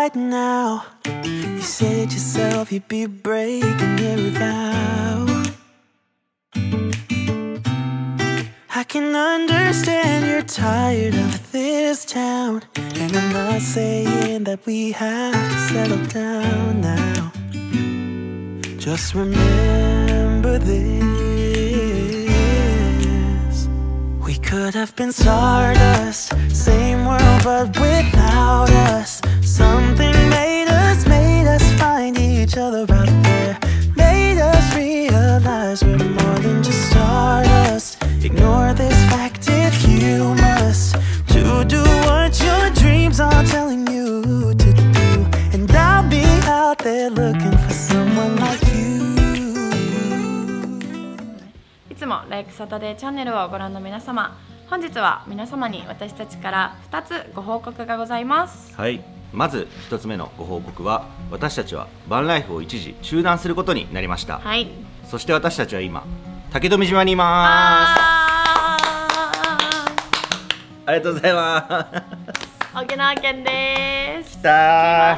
right now. You said yourself you'd be breaking every vow. I can understand you're tired of this town. And I'm not saying that we have to settle down now. Just remember this. Could have been stardust, same world but without us. Something made us, made us find each other out there. Made us realize we're more than just stardust. Ignore this fact if you must. To do what your dreams are telling you to do. And I'll be out there looking for someone いつも「ライクサタデーチャンネル」をご覧の皆様本日は皆様に私たちから2つご報告がございます。はい。まず一つ目のご報告は私たちはバンライフを一時中断することになりました、はい。そして私たちは今竹富島にいます。あありがとうございます。ー 沖縄県です。来た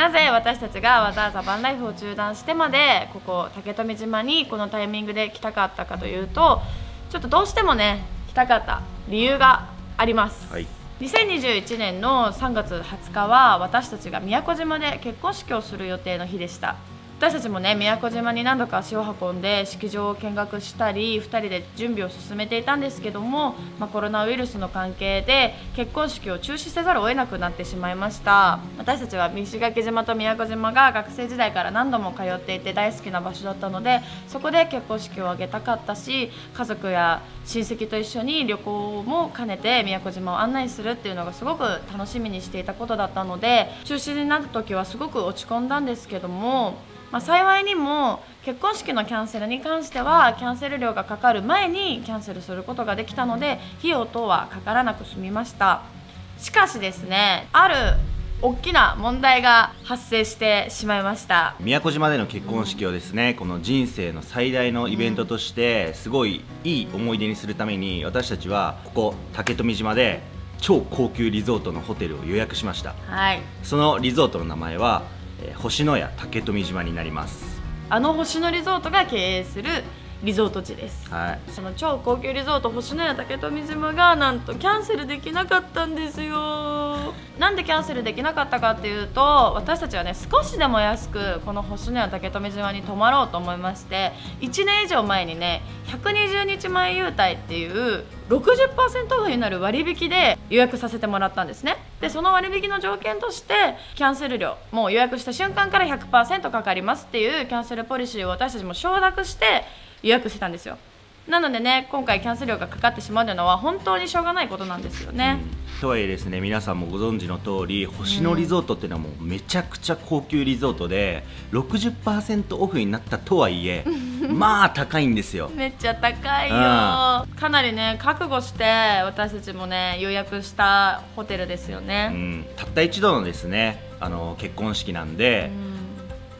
なぜ私たちがわざわざバンライフを中断してまでここ竹富島にこのタイミングで来たかったかというとちょっとどうしてもね来たかった理由があります、はい。2021年の3月20日は私たちが宮古島で結婚式をする予定の日でした私たちもね宮古島に何度か足を運んで式場を見学したり2人で準備を進めていたんですけども、まあ、コロナウイルスの関係で結婚式を中止せざるを得なくなってしまいました。私たちは石垣島と宮古島が学生時代から何度も通っていて大好きな場所だったのでそこで結婚式を挙げたかったし家族や親戚と一緒に旅行も兼ねて宮古島を案内するっていうのがすごく楽しみにしていたことだったので中止になった時はすごく落ち込んだんですけども、まあ、幸いにも結婚式のキャンセルに関してはキャンセル料がかかる前にキャンセルすることができたので費用等はかからなく済みました。しかしですねある大きな問題が発生してしまいました。宮古島での結婚式をですねこの人生の最大のイベントとしてすごいいい思い出にするために私たちはここ竹富島で超高級リゾートのホテルを予約しました。はい。そのリゾートの名前は、えー星のや竹富島になります。あの星野リゾートが経営するリゾート地です。はい。その超高級リゾート星のや竹富島がなんとキャンセルできなかったんですよ。なんでキャンセルできなかったかっていうと私たちはね少しでも安くこの星のや竹富島に泊まろうと思いまして1年以上前にね120日前優待っていう60%オフになる割引で予約させてもらったんですね。でその割引の条件としてキャンセル料もう予約した瞬間から100%かかりますっていうキャンセルポリシーを私たちも承諾して予約してたんですよ。なのでね今回キャンセル料がかかってしまうのは本当にしょうがないことなんですよね、とはいえですね皆さんもご存知の通り星野リゾートっていうのはもうめちゃくちゃ高級リゾートで60%オフになったとはいえ まあ高いんですよ。めっちゃ高いよ。うかなりね覚悟して私たちもね予約したホテルですようね、ん、たった一度のですねあの結婚式なんで、うん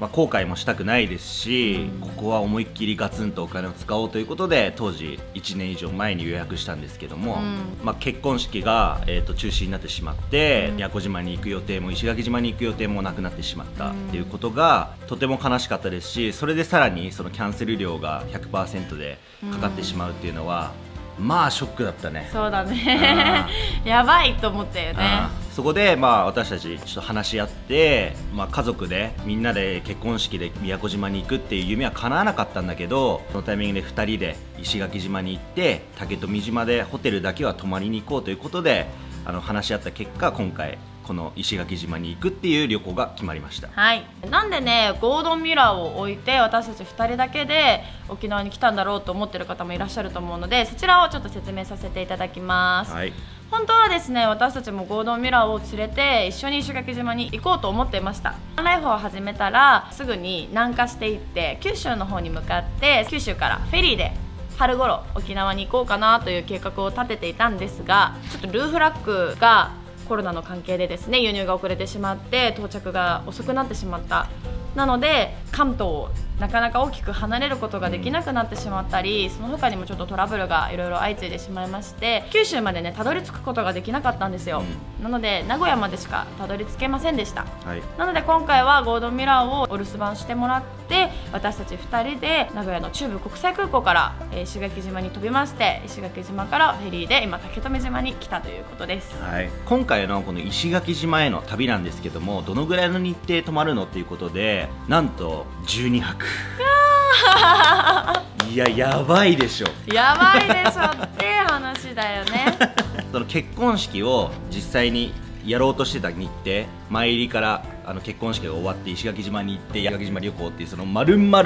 まあ、後悔もしたくないですし、うんここは思いっきりガツンとお金を使おうということで当時1年以上前に予約したんですけども、うん。まあ、結婚式が、えー、と中止になってしまって、うん。宮古島に行く予定も石垣島に行く予定もなくなってしまったっていうことが、とても悲しかったですしそれでさらにそのキャンセル料が100%でかかってしまうっていうのは、まあショックだったね。そうだね。やばいと思ったよね。そこで、まあ、私たちちょっと話し合って、まあ、家族でみんなで結婚式で宮古島に行くっていう夢は叶わなかったんだけどそのタイミングで2人で石垣島に行って竹富島でホテルだけは泊まりに行こうということであの話し合った結果今回この石垣島に行くっていう旅行が決まりました。はい、なんでねゴールドンミラーを置いて私たち2人だけで沖縄に来たんだろうと思ってる方もいらっしゃると思うのでそちらをちょっと説明させていただきます、はい。本当はですね私たちもゴールドンミラーを連れて一緒に石垣島に行こうと思っていました。ライフを始めたらすぐに南下していって九州の方に向かって九州からフェリーで春頃沖縄に行こうかなという計画を立てていたんですがちょっとルーフラッグがコロナの関係でですね輸入が遅れてしまって到着が遅くなってしまった。なので関東なかなか大きく離れることができなくなってしまったりその他にもちょっとトラブルがいろいろ相次いでしまいまして九州までねたどり着くことができなかったんですよ、なので名古屋までしかたどり着けませんでした。はい。なので今回はゴードンミラーをお留守番してもらって私たち2人で名古屋の中部国際空港から、えー石垣島に飛びまして石垣島からフェリーで今竹富島に来たということです。はい、今回のこの石垣島への旅なんですけどもどのぐらいの日程泊まるのっていうことでなんと12泊 いややばいでしょ。やばいでしょって話だよね。その結婚式を実際にやろうとしてた日程前入りからあの結婚式が終わって石垣島に行って石垣島旅行っていうその丸々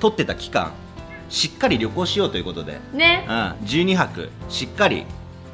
取ってた期間しっかり旅行しようということで、ね。うん、12泊しっかり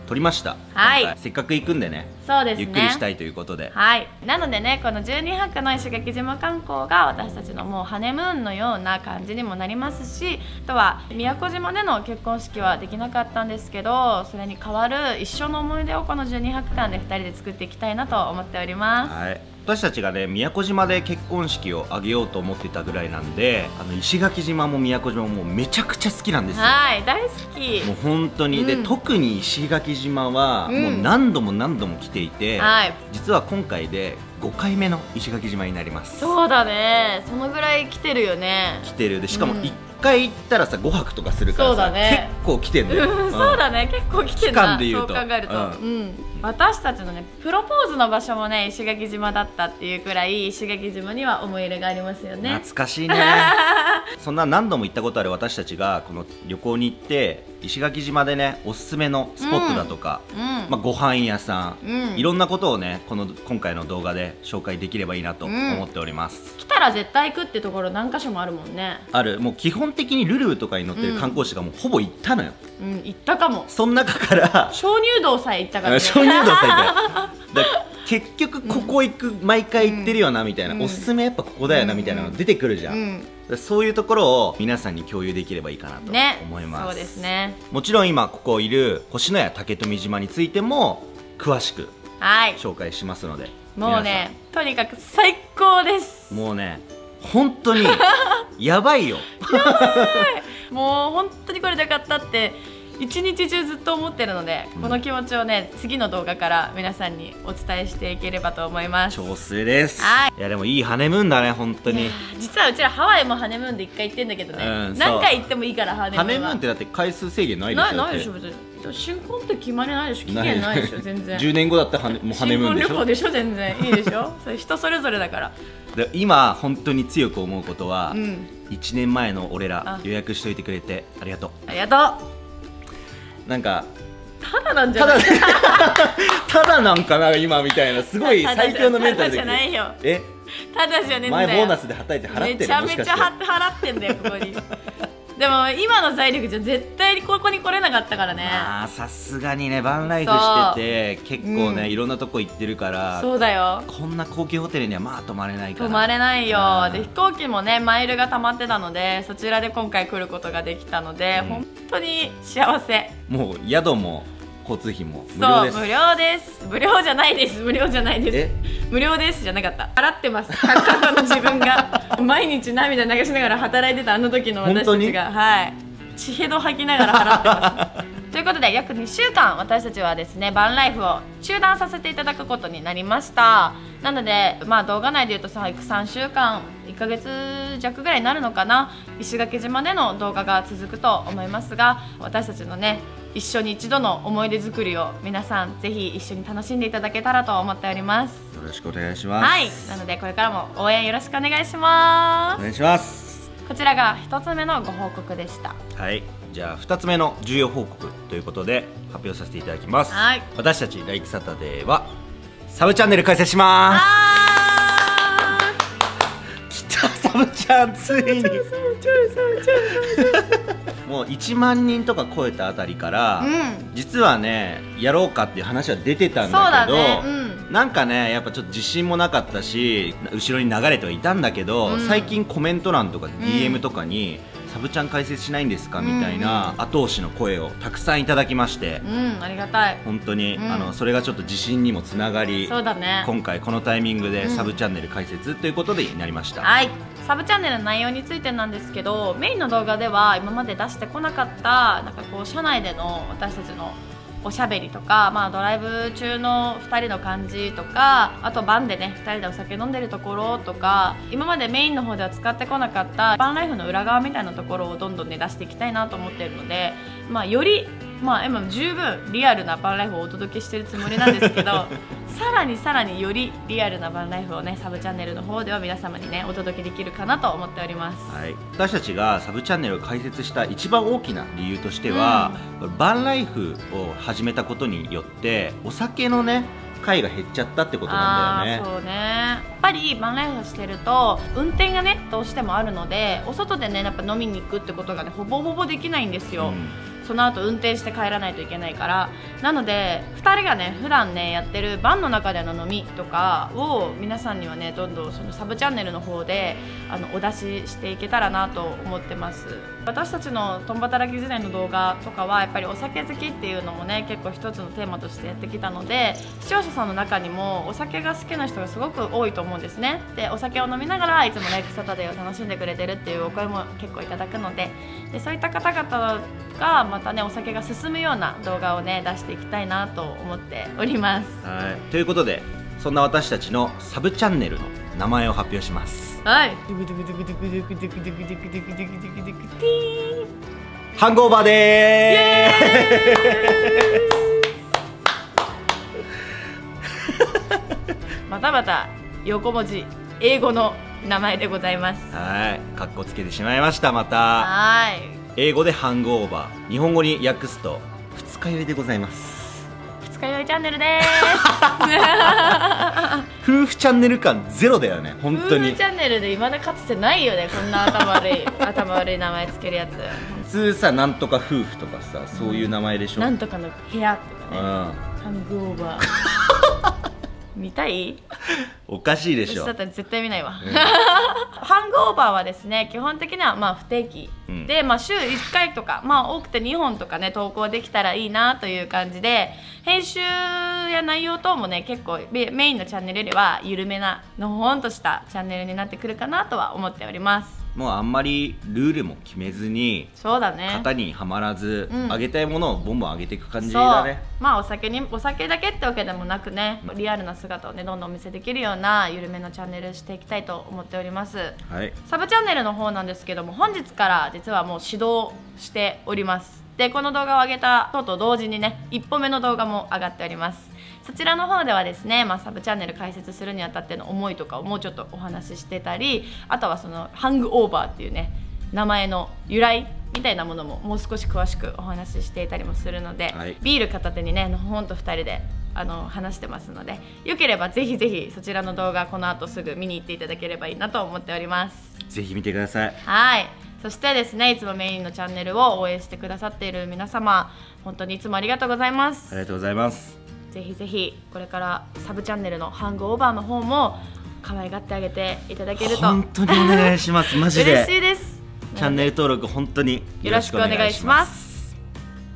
取りました、はい。せっかく行くんでねそうですね。ゆっくりしたいということで、はい、なのでねこの12泊の石垣島観光が私たちのもうハネムーンのような感じにもなりますしあとは宮古島での結婚式はできなかったんですけどそれに代わる一生の思い出をこの12泊間で2人で作っていきたいなと思っております。はい、私たちがね宮古島で結婚式を挙げようと思ってたぐらいなんであの石垣島も宮古島もめちゃくちゃ好きなんですよ。はい。大好き。もう本当に、でうん。特に石垣島はうん。もう何度も何度も来ていて、はい。実は今回で5回目の石垣島になります。そうだね。そのぐらい来てるよね。来てる。でしかもうん。1回行ったらさ5泊とかするからそうさ、だね。結構来てんだよ、うんそうだね。結構来てる期間なで言うと。そう考えると、ううん私たちのねプロポーズの場所もね石垣島だったっていうくらい石垣島には思い入れがありますよね。懐かしいね。そんな何度も行ったことある私たちがこの旅行に行って石垣島でねおすすめのスポットだとか、うんまあ、ご飯屋さん、うん。いろんなことをねこの今回の動画で紹介できればいいなと思っております、来たら絶対行くってところ何箇所もあるもんね。ある。もう基本的にルルーとかに乗ってる観光地がもうほぼ行ったのよ、うん行ったかも。その中から鍾乳洞さえ行ったから、ね、鍾乳洞さえだから結局ここ行く、毎回行ってるよなみたいな、うん。おすすめやっぱここだよなみたいなの出てくるじゃん、そういうところを皆さんに共有できればいいかなとね思います、そうですね。もちろん今ここいる星のや竹富島についても詳しくはい。紹介しますのでもうねとにかく最高です。もうね本当にやばいよ。もう本当にこれでよかったって一日中ずっと思ってるので、うん。この気持ちをね次の動画から皆さんにお伝えしていければと思います。超末です。はい。やでもいいハネムーンだね本当に。実はうちらハワイもハネムーンで一回行ってんだけどね、うん何回行ってもいいからハネムーンは。ハネムーンってだって回数制限ないでしょないないでしょ別に。新婚って決まりないでしょ。期限ないでしょ全然。10年後だったらハネもうハネムーンでしょ。旅行でしょ全然。いいでしょ。それ人それぞれだから。で今本当に強く思うことは、うん。1年前の俺らあ。予約しといてくれてありがとありがとうなんかうただなんじゃただない？ただなんかな今みたいなすごい最強のメンタルでただじゃないよ。え？ただじゃねえんだよ。前ボーナスで働いて払って。るめちゃめちゃ払ってんだよここにでも今の財力じゃ絶対にここに来れなかったからね。まあさすがにねバンライフしてて結構ね、うん。いろんなとこ行ってるからそうだよ。こんな高級ホテルにはまあ泊まれないから。泊まれないよ。うん。で飛行機もねマイルが溜まってたのでそちらで今回来ることができたので、うん。本当に幸せ。もう宿も交通費も無料です。無料です。無料じゃないです。無料じゃないです。え？無料ですじゃなかった。払ってます。過去の自分が。毎日涙流しながら働いてたあの時の私たちが。はい。血へど吐きながら払ってます ということで約2週間私たちはですねバンライフを中断させていただくことになりました。なのでまあ動画内で言うとさ3週間1ヶ月弱ぐらいになるのかな。石垣島での動画が続くと思いますが私たちのね一緒に一度の思い出作りを皆さんぜひ一緒に楽しんでいただけたらと思っております。よろしくお願いします。はい。なのでこれからも応援よろしくお願いします。お願いします。こちらが一つ目のご報告でした。はいじゃあ2つ目の重要報告ということで発表させていただきます、はい。私たちライクサタデーはサブチャンネル開設します。あ来たサブチャンついに。もう1万人とか超えたあたりから、うん。実はねやろうかっていう話は出てたんだだけどね。うん。なんかねやっぱちょっと自信もなかったし後ろに流れてはいたんだけど、うん。最近コメント欄とか DM とかに、サブちゃん解説しないんですか？みたいな後押しの声をたくさんいただきまして。うんありがたい。本当に、うん。あのそれがちょっと自信にもつながりそうだね。今回このタイミングでうん。サブチャンネル解説ということでなりました、はい。サブチャンネルの内容についてなんですけどメインの動画では今まで出してこなかったなんかこう社内での私たちのおしゃべりとか、まあ、ドライブ中の2人の感じとかあとバンでね2人でお酒飲んでるところとか今までメインの方では使ってこなかったバンライフの裏側みたいなところをどんどんね出していきたいなと思ってるので、まあ、よりまあ、今十分リアルなバンライフをお届けしてるつもりなんですけど さらにさらによりリアルなバンライフをねサブチャンネルの方では皆様にねお届けできるかなと思っております。はい、私たちがサブチャンネルを開設した一番大きな理由としては、バンライフを始めたことによってお酒のね回が減っちゃったってことなんだよね。そうね。やっぱりバンライフをしてると運転がねどうしてもあるのでお外でねやっぱ飲みに行くってことがねほぼほぼできないんですよ、うんその後運転して帰らないといけないから。なので2人がね普段ねやってるバンの中での飲みとかを皆さんにはねどんどんそのサブチャンネルの方であのお出ししていけたらなと思ってます。私たちの共働き時代の動画とかはやっぱりお酒好きっていうのもね結構一つのテーマとしてやってきたので視聴者さんの中にもお酒が好きな人がすごく多いと思うんですね。でお酒を飲みながらいつもライフサタデーを楽しんでくれてるっていうお声も結構いただくので。でそういった方々がまたねお酒が進むような動画をね出していきたいなと思っております。はい、ということでそんな私たちのサブチャンネルの名前を発表します。はい。ハングオーバーで またまた横文字英語の名前でございます。はい。かっこつけてしまいましたまた。はい。英語でハングオーバー。日本語に訳すと二日酔いでございます二日酔いチャンネルです。夫婦チャンネル感ゼロだよね本当に。夫婦チャンネルで未だかつてないよねこんな頭悪い 頭悪い名前つけるやつ。普通さなんとか夫婦とかさそういう名前でしょ、なんとかの部屋とかね。うん。ハングオーバー 見たい？おかしいでしょ。私だったら絶対見ないわ、ハングオーバーはですね基本的にはまあ不定期、うん。で、まあ、週1回とか、まあ、多くて2本とかね投稿できたらいいなという感じで編集や内容等もね結構メメインのチャンネルよりは緩めなのほほんとしたチャンネルになってくるかなとは思っておりますもうあんまりルールも決めずにそうだね。型にはまらず、うん。あげたいものをボンボンあげていく感じだね。まあお酒にお酒だけってわけでもなくねリアルな姿をねどんどんお見せできるような緩めのチャンネルしていきたいと思っております。はい。サブチャンネルの方なんですけども本日から実はもう指導しております。でこの動画を上げたとと同時にね一歩目の動画も上がっておりますそちらの方ではですね、まあ、サブチャンネル開設するにあたっての思いとかをもうちょっとお話ししてたりあとはそのハングオーバーっていうね名前の由来みたいなものももう少し詳しくお話ししていたりもするので、はい。ビール片手にねほんと2人であの話してますのでよければぜひぜひそちらの動画この後すぐ見に行っていただければいいなと思っております。ぜひ見てください。はい。そしてですねいつもメインのチャンネルを応援してくださっている皆様本当にいつもありがとうございます。ありがとうございますぜひぜひこれからサブチャンネルのハングオーバーの方も可愛がってあげていただけると本当にお願いします。マジで。嬉しいです。チャンネル登録本当によろしくお願いします。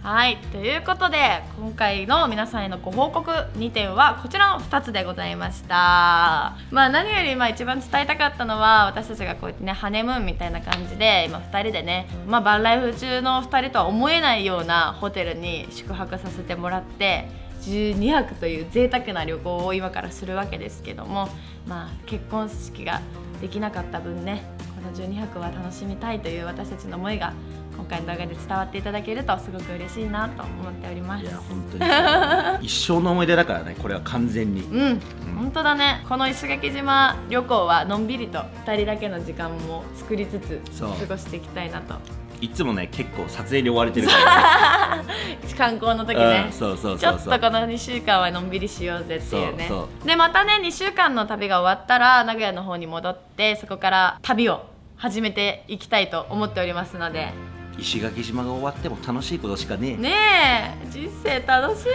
はいということで今回の皆さんへのご報告2点はこちらの2つでございました。まあ何よりまあ一番伝えたかったのは私たちがこうやってねハネムーンみたいな感じで今2人でねまあバンライフ中の2人とは思えないようなホテルに宿泊させてもらって12泊という贅沢な旅行を今からするわけですけどもまあ結婚式ができなかった分ねこの12泊は楽しみたいという私たちの思いが今回の動画で伝わっていただけるとすごく嬉しいなと思っております。いや本当に。一生の思い出だからねこれは完全に。うん、本当だね。この石垣島旅行はのんびりと2人だけの時間も作りつつ過ごしていきたいなといつもね結構撮影に追われてるから、観光の時ね。うんそうそうちょっとこの2週間はのんびりしようぜっていうね。でまたね2週間の旅が終わったら名古屋の方に戻ってそこから旅を始めていきたいと思っておりますので。石垣島が終わっても楽しいことしかねえ。ねえ人生楽しい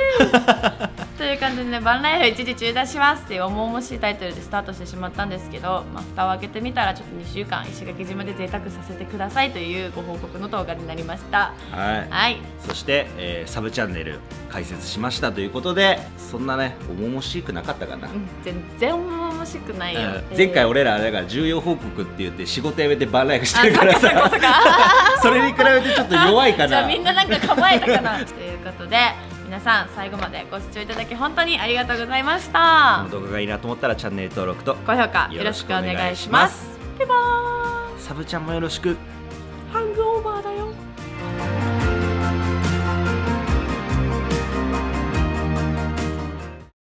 という感じでねバンライフ一時中断しますっていう重々しいタイトルでスタートしてしまったんですけど、まあ、蓋を開けてみたらちょっと2週間石垣島で贅沢させてくださいというご報告の動画になりました。はい。はい。そして、えーサブチャンネル開設しましたということでそんなね重々しくなかったかな、うん全然重々しくないよ、うん。前回えー俺らだから重要報告って言って仕事辞めてバンライフしてるからさ。か。それに比べてちょっと弱いかな。じゃあみんななんか構えたかな。ということで皆さん最後までご視聴いただき本当にありがとうございました。この動画がいいなと思ったらチャンネル登録と高評価よろしくお願いします。バイバーイ。サブちゃんもよろしく